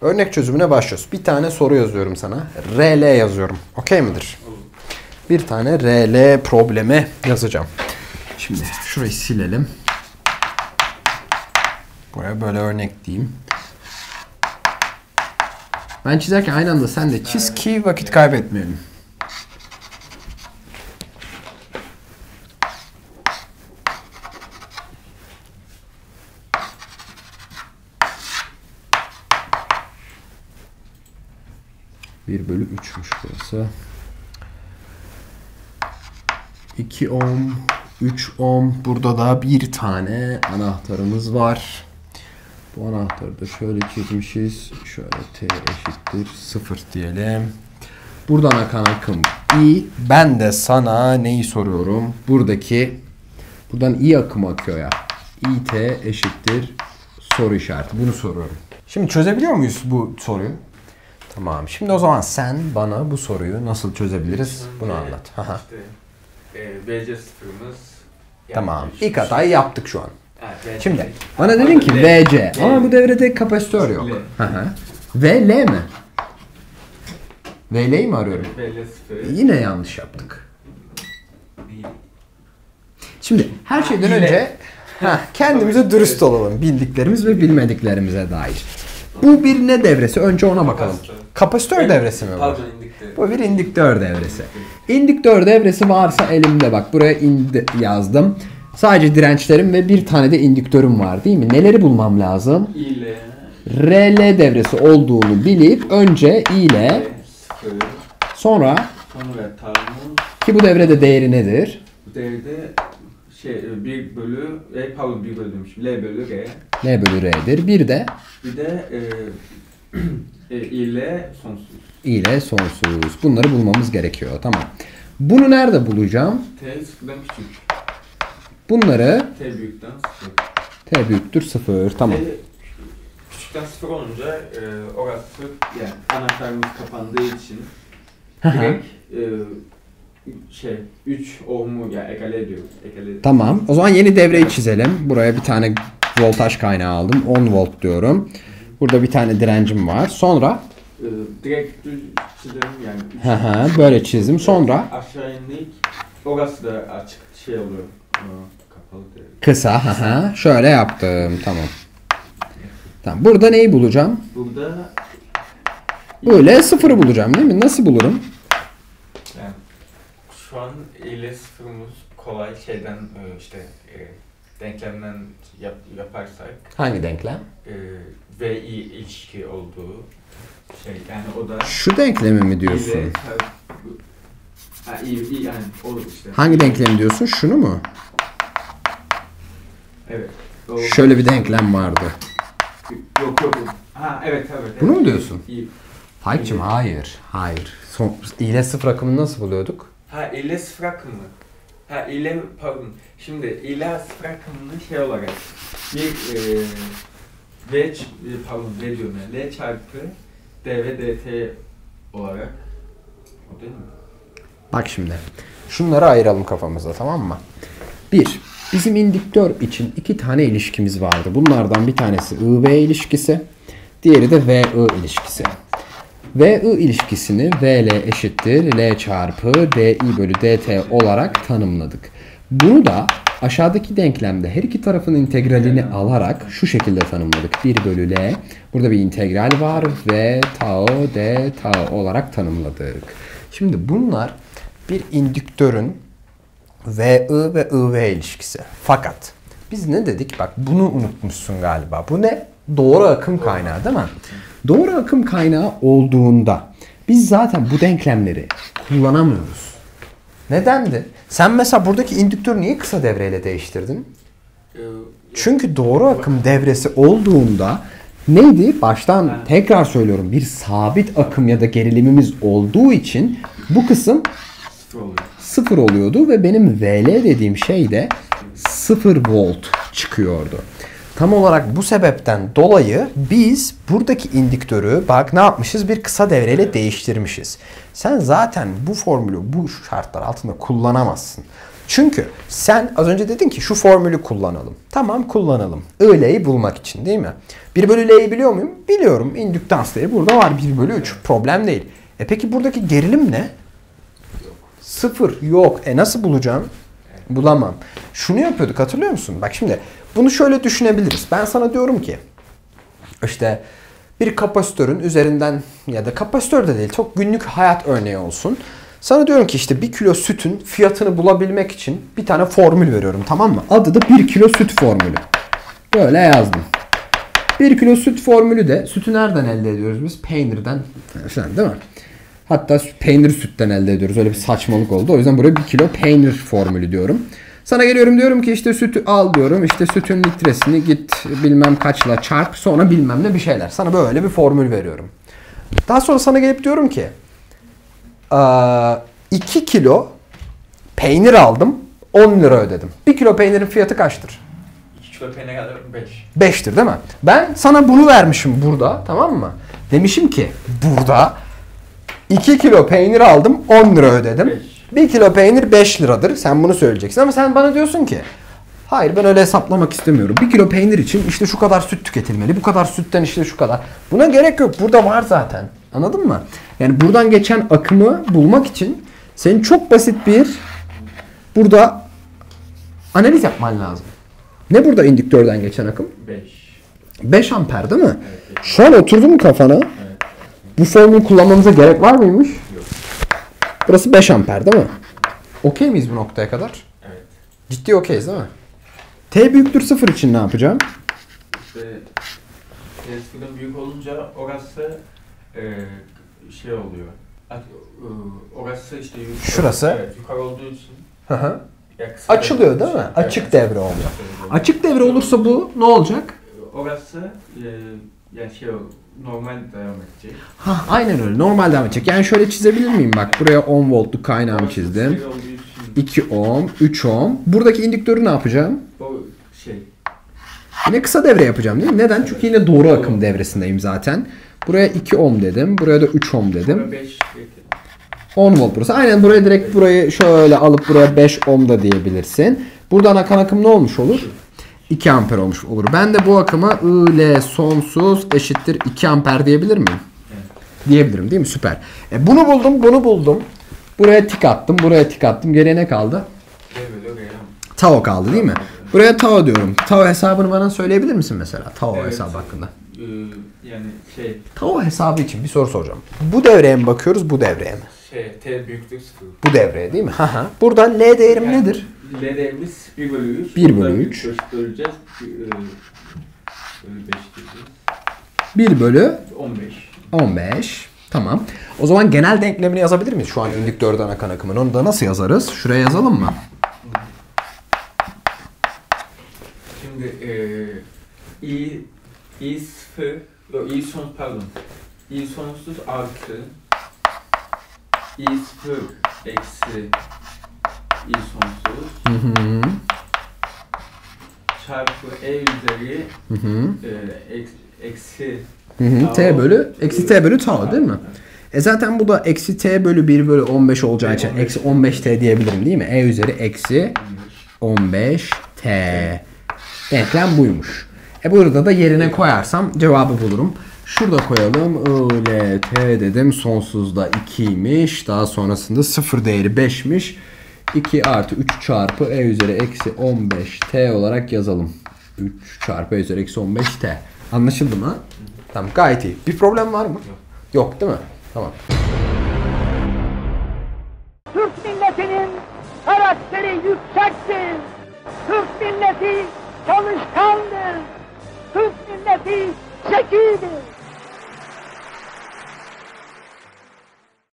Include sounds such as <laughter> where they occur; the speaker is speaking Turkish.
Örnek çözümüne başlıyoruz. Bir tane soru yazıyorum sana. RL yazıyorum. Okey midir? Bir tane RL problemi yazacağım. Şimdi şurayı silelim. Buraya böyle örnek diyeyim. Ben çizerken aynı anda sen de çiz ki vakit kaybetmeyelim. Bir bölü üçmüş burası. 2 ohm, 3 ohm. Burada da bir tane anahtarımız var. Bu anahtarı da şöyle çizmişiz. Şöyle T eşittir 0 diyelim. Buradan akan akım I. Ben de sana neyi soruyorum? Buradaki buradan I akımı akıyor ya. IT eşittir soru işareti. Bunu soruyorum. Şimdi çözebiliyor muyuz bu soruyu? Tamam. Şimdi o zaman sen bana bu soruyu nasıl çözebiliriz? Bunu anlat. Haha. İşte, e, BC sıfırımız. Tamam. İlk hatayı yaptık şu an. Ha, BC. Şimdi bana dedin ki. VC ama bu devrede kapasitör yok. Hı hı. V L mi? VL'yi mi arıyorum? Yine yanlış yaptık. Şimdi her şeyden önce heh, <laughs> kendimize dürüst olalım. Bildiklerimiz ve bilmediklerimize dair. Bu bir ne devresi? Önce ona bakalım. Kapasitör. Kapasitör devresi mi bu? Pardon indikte. Bu bir indüktör devresi. İndüktör devresi varsa elimde bak buraya indi yazdım. Sadece dirençlerim ve bir tane de indüktörüm var değil mi? Neleri bulmam lazım? ile RL devresi olduğunu bilip önce I ile sonra ki bu devrede değeri nedir? bu devrede şey 1 bölü e, pardon 1 bölü demişim. L bölü R. N bölü R'dir. Bir de Bir de e, <clears throat> e, ile sonsuz. İle sonsuz. Bunları bulmamız gerekiyor. Tamam. Bunu nerede bulacağım? T sıfırdan küçük. Bunları T büyükten sıfır. T büyüktür 0. Tamam. T küçükten sıfır olunca e, orası yani anahtarımız kapandığı için direkt e, şey 3 ohmu ya egale ediyoruz. Egale. Tamam. O zaman yeni devreyi çizelim. Buraya bir tane voltaj kaynağı aldım. 10 volt diyorum. Burada bir tane direncim var. Sonra E, direkt düz çizelim yani. üç- hı hı, böyle çizdim. Sonra Aşağı indik. Orası da açık şey oluyor. Kapalı değil. kısa hı hı, şöyle yaptım. Tamam. Tamam. Burada neyi bulacağım? Burada Böyle sıfırı bulacağım değil mi? Nasıl bulurum? Şu an ile sıfırımız kolay şeyden e, işte e, denklemden yap, yaparsak Hangi denklem? e, ve i ilişki olduğu şey yani o da Şu denklemi mi diyorsun? ile ha, i, i yani o işte. Hangi denklem diyorsun? Şunu mu? Evet. O, Şöyle bir denklem vardı. Yok yok. Ha evet evet. Bunu evet. mu diyorsun? İ, Hayır'cığım hayır. Hayır. Son, ile sıfır akımını nasıl buluyorduk? Ha ile sıfır akımı. Ha ile pardon. Şimdi ile sıfır akımını şey olarak bir e, V e, pardon V diyorum yani L çarpı dv dt olarak o değil mi? Bak şimdi. Şunları ayıralım kafamızda tamam mı? Bir, bizim indüktör için iki tane ilişkimiz vardı. Bunlardan bir tanesi IV ilişkisi, diğeri de VI ilişkisi. VI ilişkisini VL eşittir L çarpı DI bölü DT olarak tanımladık. Bunu da aşağıdaki denklemde her iki tarafın integralini alarak şu şekilde tanımladık. 1 bölü L. Burada bir integral var ve tau d tau olarak tanımladık. Şimdi bunlar bir indüktörün VI ve IV ilişkisi. Fakat biz ne dedik? Bak bunu unutmuşsun galiba. Bu ne? Doğru akım kaynağı değil mi? Doğru akım kaynağı olduğunda biz zaten bu denklemleri kullanamıyoruz. Nedendi? Sen mesela buradaki indüktörü niye kısa devreyle değiştirdin? Ee, Çünkü doğru akım devresi olduğunda neydi? Baştan tekrar söylüyorum bir sabit akım ya da gerilimimiz olduğu için bu kısım sıfır oluyor. sıfır oluyordu ve benim VL dediğim şey de sıfır volt çıkıyordu. Tam olarak bu sebepten dolayı biz buradaki indüktörü bak ne yapmışız? Bir kısa devreyle değiştirmişiz. Sen zaten bu formülü bu şartlar altında kullanamazsın. Çünkü sen az önce dedin ki şu formülü kullanalım. Tamam kullanalım. I, L'yi bulmak için değil mi? 1 bölü L'yi biliyor muyum? Biliyorum. İndüktans değeri burada var 1 bölü 3. Problem değil. E peki buradaki gerilim ne? Sıfır. Yok. E nasıl bulacağım? Bulamam. Şunu yapıyorduk hatırlıyor musun? Bak şimdi bunu şöyle düşünebiliriz. Ben sana diyorum ki işte bir kapasitörün üzerinden ya da kapasitör de değil çok günlük hayat örneği olsun. Sana diyorum ki işte bir kilo sütün fiyatını bulabilmek için bir tane formül veriyorum tamam mı? Adı da bir kilo süt formülü. Böyle yazdım. Bir kilo süt formülü de sütü nereden elde ediyoruz biz? Peynirden falan değil mi? Hatta peynir sütten elde ediyoruz. Öyle bir saçmalık oldu. O yüzden buraya bir kilo peynir formülü diyorum. Sana geliyorum diyorum ki işte sütü al diyorum. İşte sütün litresini git bilmem kaçla çarp sonra bilmem ne bir şeyler. Sana böyle bir formül veriyorum. Daha sonra sana gelip diyorum ki 2 kilo peynir aldım 10 lira ödedim. 1 kilo peynirin fiyatı kaçtır? 2 kilo peynir kadar 5. 5'tir değil mi? Ben sana bunu vermişim burada tamam mı? Demişim ki burada 2 kilo peynir aldım 10 lira ödedim. Beş. 1 kilo peynir 5 liradır. Sen bunu söyleyeceksin ama sen bana diyorsun ki Hayır ben öyle hesaplamak istemiyorum. 1 kilo peynir için işte şu kadar süt tüketilmeli. Bu kadar sütten işte şu kadar. Buna gerek yok. Burada var zaten. Anladın mı? Yani buradan geçen akımı bulmak için senin çok basit bir burada analiz yapman lazım. Ne burada indüktörden geçen akım? 5. 5 amper değil mi? Evet. Şu an oturdu mu kafana? Bu formülü kullanmamıza gerek var mıymış? Yok. Burası 5 amper değil mi? Okey miyiz bu noktaya kadar? Evet. Ciddi okeyiz değil mi? T büyüktür 0 için ne yapacağım? İşte tespitın büyük olunca orası e, şey oluyor. At- e, Orası işte yukarı, Şurası? Evet, yukarı olduğu için Hı hı. Açılıyor değil mi? Evet. Açık devre oluyor. Açık devre. Olursa bu ne olacak? Orası e, yani şey normal devam edecek. Ha, aynen öyle. Normal devam edecek. Yani şöyle çizebilir miyim? Bak buraya 10 voltluk kaynağımı çizdim. şey olduğu için 2 ohm, 3 ohm. Buradaki indüktörü ne yapacağım? o şey Yine kısa devre yapacağım değil mi? Neden? Çünkü yine doğru akım devresindeyim zaten. Buraya 2 ohm dedim. Buraya da 3 ohm dedim. Burada 5 10 volt burası. Aynen buraya direkt burayı şöyle alıp buraya 5 ohm da diyebilirsin. Buradan akan akım ne olmuş olur? 2 amper olmuş olur. Ben de bu akıma I, L sonsuz eşittir 2 amper diyebilir miyim? Diyebilirim değil mi? Süper. E bunu buldum, bunu buldum. Buraya tik attım, buraya tik attım. Geriye ne kaldı? Tau kaldı değil mi? Buraya Tau diyorum. Tau hesabını bana söyleyebilir misin mesela? Tau Evet. hesabı hakkında. Ee, yani şey Tau hesabı için bir soru soracağım. Bu devreye mi bakıyoruz, bu devreye mi? Şey T büyüklük 0. Bu devreye değil mi? Burada L değerim Yani- nedir? L değerimiz 1 bölü 3. 1 bölü üç. Böleceğiz. Bir, e, Bölü 5 diyeceğiz. 1 bölü 15. 15. Tamam. O zaman genel denklemini yazabilir miyiz? Şu an indüktörden akan akımın. Onu da nasıl yazarız? Şuraya yazalım mı? Şimdi e, i i sıfır i son pardon i sonsuz artı i sıfır eksi i sonsuz Hı hı. çarpı e üzeri Hı hı. e, eks, eksi Hı hı. T bölü eksi T bölü tau değil mi? E zaten bu da eksi T bölü 1 bölü 15 olacağı için 15. eksi 15 T diyebilirim değil mi? E üzeri eksi 15 T. Denklem buymuş. E burada da yerine koyarsam cevabı bulurum. Şurada koyalım. L, T dedim. Sonsuzda 2'ymiş. Daha sonrasında 0 değeri 5'miş. 2 artı 3 çarpı E üzeri eksi 15 T olarak yazalım. 3 çarpı E üzeri eksi 15 T. Anlaşıldı mı? Tamam gayet iyi. Bir problem var mı? Yok. Yok değil mi? Tamam. Türk milletinin karakteri yüksektir. Türk milleti çalışkandır. Türk milleti zekidir.